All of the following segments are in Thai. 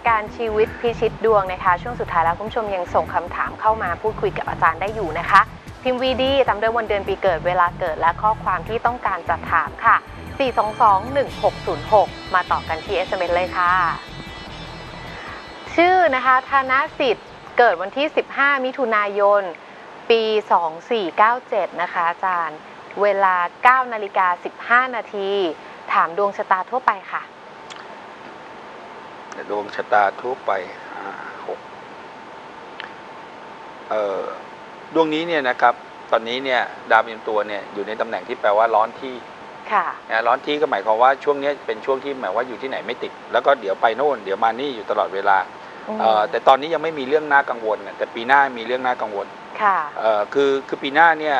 ายการชีวิตพิชิตดวงนะคะ ช่วงสุดท้ายแล้วคุณผู้ชมยังส่งคำถามเข้ามาพูดคุยกับอาจารย์ได้อยู่นะคะ พิมพ์วีดีตามด้วยวันเดือนปีเกิดเวลาเกิดและข้อความที่ต้องการจะถามค่ะ 422-1606 มาต่อกันที่ SMS เลยค่ะ ชื่อนะคะธนสิทธิ์เกิดวันที่ 15 มิถุนายน ปี 2497 นะคะอาจารย์ เวลา 9 นาฬิกา 15 นาที ถามดวงชะตาทั่วไปค่ะ ดวงชะตาทั่วไปห้าหกเอ่อดวงนี้เนี่ยนะครับ ตอนนี้เนี่ยดาวประจำตัวเนี่ยอยู่ในตำแหน่งที่แปลว่าร้อนที่ค่ะนะร้อนที่ก็หมายความว่าช่วงนี้เป็นช่วงที่หมายว่าอยู่ที่ไหนไม่ติด แล้วก็เดี๋ยวไปโน่นเดี๋ยวมานี่อยู่ตลอดเวลาเอ่อแต่ตอนนี้ยังไม่มีเรื่องน่ากังวลนะแต่ปีหน้ามีเรื่องน่ากังวลค่ะเอ่อคือคือปีหน้าเนี่ย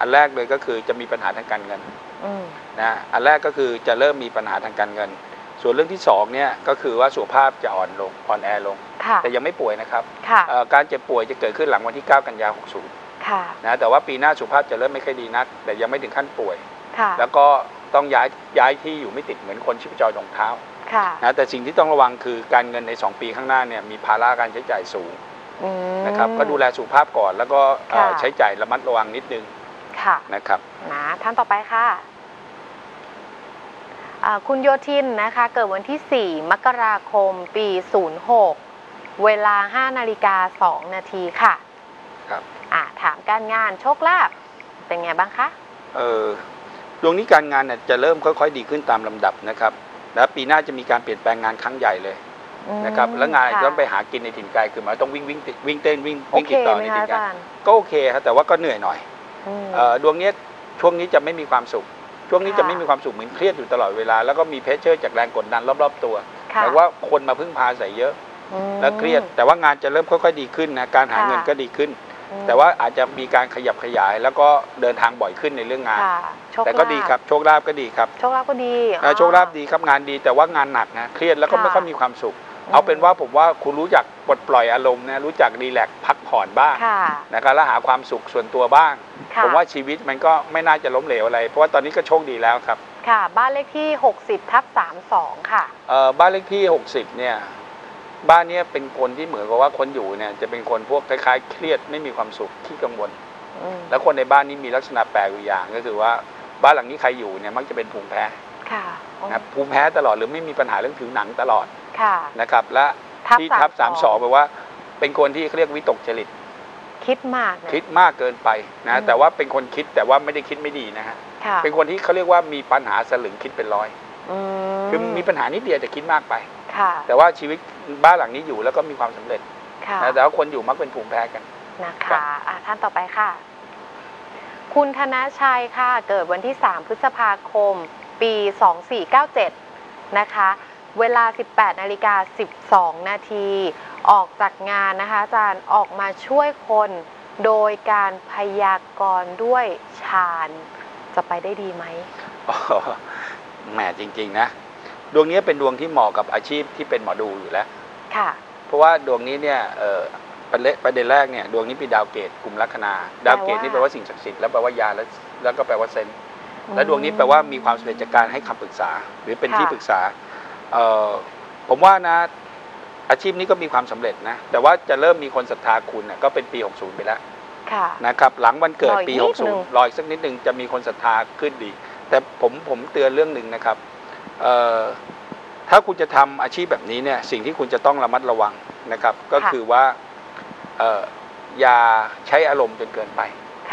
อันแรกเลยก็คือจะมีปัญหาทางการเงินอืมนะอันแรกก็คือจะเริ่มมีปัญหาทางการเงิน ส่วนเรื่องที่สองเนี่ยก็คือว่าสุขภาพจะอ่อนลงอ่อนแอลง ค่ะ แต่ยังไม่ป่วยนะครับค่ะ เอ่อการเจ็บป่วยจะเกิดขึ้นหลังวันที่ 9 กันยา60ค่ะ นะแต่ว่าปีหน้าสุขภาพจะเริ่มไม่ค่อยดีนัก แต่ยังไม่ถึงขั้นป่วย ค่ะ แล้วก็ต้องย้ายย้ายที่อยู่ไม่ติดเหมือนคนชีพจรรองเท้าค่ะนะแต่สิ่งที่ต้องระวังคือการเงินใน 2 ปีข้างหน้าเนี่ยมีภาระการใช้จ่ายสูงอืม นะครับก็ดูแลสุขภาพก่อนแล้วก็เอ่อค่ะ ใช้จ่ายระมัดระวังนิดนึงค่ะนะครับ นะท่านต่อไปค่ะอ่า คุณโยทินนะคะเกิดวันที่ 4 มกราคม ปี 06 เวลา 5 นาฬิกา 2 นาทีค่ะ ครับอ่าถามการงานโชคลาภเป็นไงบ้างคะ เออดวงนี้การงานเนี่ยจะเริ่มค่อยๆ ดีขึ้นตามลำดับนะครับ แล้วปีหน้าจะมีการเปลี่ยนแปลงงานครั้งใหญ่เลยอืมนะครับ แล้วงานค่ะต้องไปหากินในถิ่นไกลคือหมายต้องวิ่งวิ่งวิ่งเต้นวิ่งโอวิ่งเคติดต่อไหมในคะถิ่นอาไกลจารย์ก็โอเคครับแต่ว่าก็เหนื่อยหน่อยอืมเอ่อดวงเนี้ยช่วงนี้จะไม่มีความสุข ช่วงนี้ค่ะจะไม่มีความสุขเหมือนเครียดอยู่ตลอดเวลา แล้วก็มีเพชเชอร์จากแรงกดดันรอบๆตัวหค่ะมายว่าคนมาพึ่งพาใส่เยอะอืมและเครียด แต่ว่างานจะเริ่มค่อยๆดีขึ้นนะการหาค่ะเงินก็ดีขึ้นอืมแต่ว่าอาจจะมีการขยับขยาย แล้วก็เดินทางบ่อยขึ้นในเรื่องงานค่ะโชคแต่ก็ลาภดีครับโชคลาภก็ดีครับโชคลาภก็ดีเอ่อโชคลาภดีครับงานดีแต่ว่างานหนักนะเครียดแล้วก็ค่ะไม่ค่อยมีความสุขม เอาเป็นว่าผมว่าคุณรู้จักปลดปล่อยอารมณ์นะรู้จักรีแลกซ์พักผ่อนบ้างค่ะนะครับแล้วหาความสุขส่วนตัวบ้าง ค่ะผมว่าชีวิตมันก็ไม่น่าจะล้มเหลวอะไร เพราะว่าตอนนี้ก็โชคดีแล้วครับค่ะ บ้านเลขที่ 60ทับ32 ค่ะ เอ่อบ้านเลขที่ 60 เนี่ย บ้านเนี้ยเป็นคนที่เหมือนกับว่าคนอยู่เนี่ยจะเป็นคนพวกคล้ายๆ เครียดไม่มีความสุขที่กังวล อืมแล้วคนในบ้านนี้มีลักษณะแปลกอยู่อย่างก็คือว่าบ้านหลังนี้ใครอยู่เนี่ยมักจะเป็นภูมิแพ้ค่ะ นะครับภูมิแพ้ตลอดหรือไม่มีปัญหาเรื่องผิวหนังตลอด ค่ะ นะครับ และทับที่ทับ32สามสองแปลว่า เป็นคนที่เขาเรียกวิตกจริต คิดมากเนี่ยคิดมากเกินไปอืนะม แต่ว่าเป็นคนคิดแต่ว่าไม่ได้คิดไม่ดีนะฮะค่ะเป็นคนที่เขาเรียกว่ามีปัญหาสลึงคิดเป็นร้อย อืคือมีปัญหานิดเดียวแต่คิดมากไป ค่ะแต่ว่าชีวิตบ้านหลังนี้อยู่แล้วก็มีความสำเร็จค่ะนะแต่ว่าคนอยู่มักเป็นภูมิแพ้กัน นะครัคะบอะท่านต่อไปค่ะ คุณธนชัยค่ะ เกิดวันที่ 3 พฤษภาคม ปี 2497 นะคะ เวลา 18นาฬิกา12 นาที ออกจากงานนะคะอาจารย์ออกมาช่วยคนโดยการพยากรณ์ด้วยฌานจะไปได้ดีไหมอ๋อแหมจริง ๆ นะ ดวงนี้เป็นดวงที่เหมาะกับอาชีพที่เป็นหมอดูอยู่แล้ว ค่ะ เพราะว่าดวงนี้เนี่ยเอ่อประเด็นประเด็นแรกเนี่ยดวงนี้เป็นดาวเกตกลุ่มลัคนา ดาวเกตนี่แปลว่าสิ่งศักดิ์สิทธิ์แล้วแปลว่ายาแล้วแล้วก็แปลว่าเซนส์และดวงนี้แปลว่ามีความสำเร็จจากการให้คำปรึกษา หรือเป็นค่ะที่ปรึกษา เอ่อผมว่านะอาชีพนี้ก็มีความสำเร็จนะ แต่ว่าจะเริ่มมีคนศรัทธาคุณน่ะก็เป็นปี 60 ไปแล้วค่ะนะครับหลังวันเกิดรออีกปีนิดนึง60 รออีกสักนิดหนึ่งจะมีคนศรัทธาขึ้นดี แต่ผมผมเตือนเรื่องหนึ่งนะครับเอ่อถ้าคุณจะทำอาชีพแบบนี้เนี่ยสิ่งที่คุณจะต้องระมัดระวังนะครับ ก็คือว่าเอ่ออย่าใช้อารมณ์จนเกินไป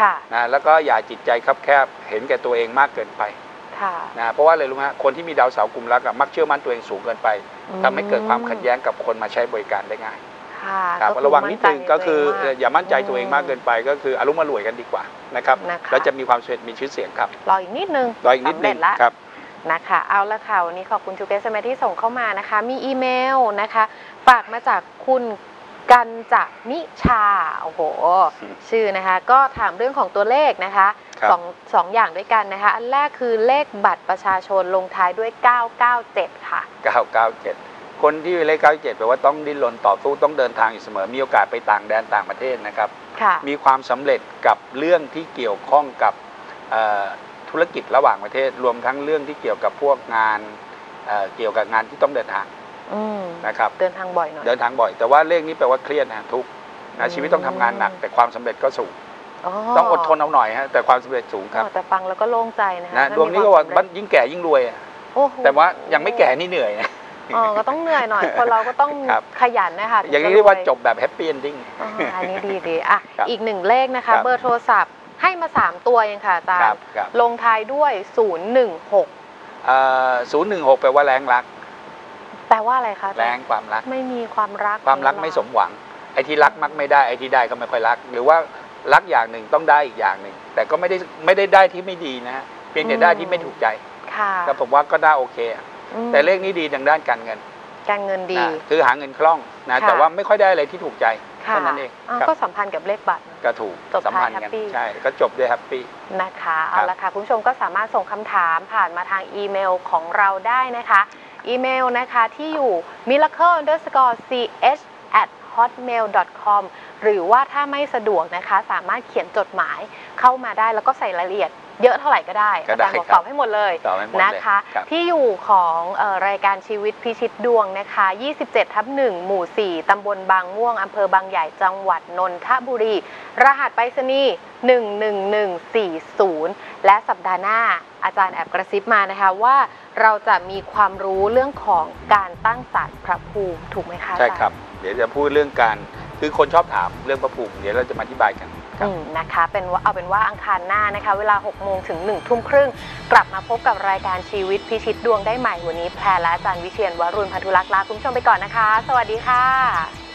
ค่ะนะแล้วก็อย่าจิตใจคับแคบเห็นแก่ตัวเองมากเกินไปค่ะ นะเพราะว่าอะไรรู้ไหมฮะคนที่มีดาวเสาร์กลุ่มรักอะมักเชื่อมั่นตัวเองสูงเกินไปทำให้เกิดความขัดแย้งกับคนมาใช้บริการได้ง่ายค่ะครับก็อระวังนิดนึงมั่ใจก็คือในตัวเงมากอย่ามั่นใจตัวเองมากเกินไป ก็คืออารมณ์มารวยกันดีกว่านะครับนะคะแล้วจะมีความสำเร็จมีชื่อเสียงครับรออีกนิดนึงรออีกนิดสำนึเร็งจละครับนะคะเอาละค่ะ วันนี้ขอบคุณทุกเอสเมที่ส่งเข้ามานะคะ มีอีเมลนะคะ ฝากมาจากคุณกันจะนิชา โอ้โหอืมชื่อนะคะ ก็ถามเรื่องของตัวเลขนะคะครับ สองสองอย่างด้วยกันนะคะ อันแรกคือเลขบัตรประชาชนลงท้ายด้วย 997 ค่ะ 997 คนที่เลข 97 แปลว่าต้องดิ้นรนต่อสู้ต้องเดินทางอยู่เสมอ มีโอกาสไปต่างแดนต่างประเทศนะครับค่ะมีความสำเร็จกับเรื่องที่เกี่ยวข้องกับเอ่อธุรกิจระหว่างประเทศ รวมทั้งเรื่องที่เกี่ยวกับพวกงานเอ่อเกี่ยวกับงานที่ต้องเดินทางอืมนะครับเดินทางบ่อยหน่อยเดินทางบ่อยแต่ว่าเลขนี้แปลว่าเครียดนะทุกข์นะอืมชีวิตต้องทำงานหนัก แต่ความสำเร็จก็สูงอ๋อ ต้องอดทนเอาหน่อยฮะแต่ความสำเร็จสูงครับอ๋อแต่ฟังแล้วก็โล่งใจนะคะนะถ้าดวงนี้ก็ว่ามีคมสำเร็จยิ่งแก่ยิ่งรวยอะโอ้โหแต่ว่ายังไม่แก่นี่เหนื่อยนะอ๋อก็ต้องเหนื่อยหน่อย คนเราก็ต้องครับขยันนะคะถึอย่างนี้จะเรียกว่าวยจบแบบ happy ending อ๋ออันนี้ดีดีอะครับอีกหนึ่งเลขนะครัคะบเบอร์โทรศัพท์ให้มา 3 ตัวเองค่ะอาจารครับย์ครับลงท้ายด้วย 016ศูนย์หนึ่งหกแปลว่าแรงรัก แปลว่าอะไรคะอาจาแรรงย์ความรัก ไม่มีความรัก ความรักไม่สมหวัง ไอ้ที่รักมักไม่ได้ ไอ้ที่ได้ก็ไม่ค่อยรัก หรือว่า รักอย่างหนึ่งต้องได้อีกอย่างหนึ่ง แต่ก็ไม่ได้ไม่ได้ได้ที่ไม่ดีนะฮะเพียงแต่ได้ที่ไม่ถูกใจค่ะก็ผมว่าก็ได้โอเคอะอืมแต่เลขนี้ดีทางด้านการเงินการเงินดี นะคือหาเงินคล่องนะค่ะ แต่ว่าไม่ค่อยได้อะไรที่ถูกใจค่ะเท่านั้นเองอ้าวครับก็สัมพันธ์กับเลขบัตรนะก็ถูกจบสัมพันธ์ท้ายกัน happy ใช่ก็จบด้วย happy นะคะครัเอาบละค่ะคุณผู้ชมก็สามารถส่งคำถามผ่านมาทางอีเมลของเราได้นะคะ อีเมลนะคะที่อยู่ miracle underscore ch at hotmail com หรือว่าถ้าไม่สะดวกนะคะ สามารถเขียนจดหมายเข้ามาได้แล้วก็ใส่รายละเอียดเยอะเท่าไหร่ก็ได้ก็อาได้จารย์บอกครับตอบให้หมดเลยต่อไปหมดเลยนะคะครับที่อยู่ของเออรายการชีวิตพิชิตดวงนะคะ 27 ทับ1หมู่ 4 ตำบลบางม่วง อำเภอบางใหญ่ จังหวัดนนทบุรี รหัสไปรษณีย์11140 และสัปดาห์หน้าอาจารย์แอบกระซิบมานะคะว่าเราจะมีความรู้เรื่องของการตั้งศาลพระภูมิถูกไหมคะอาจาใช่ย์ครับ เดี๋ยวจะพูดเรื่องการคือคนชอบถามเรื่องพระภูมิเดี๋ยวเราจะมาอธิบายกันครับ อืมนะคะเป็นว่าเอาเป็นว่าอังคารหน้านะคะ เวลา6โมงถึง1ทุ่มครึ่ง กลับมาพบกับรายการชีวิตพิชิตดวงได้ใหม่วันนี้แพรและอาจารย์วิเชียนวรุณพันธุลักษณ์ลาคุณผู้ชมไปก่อนนะคะ สวัสดีค่ะ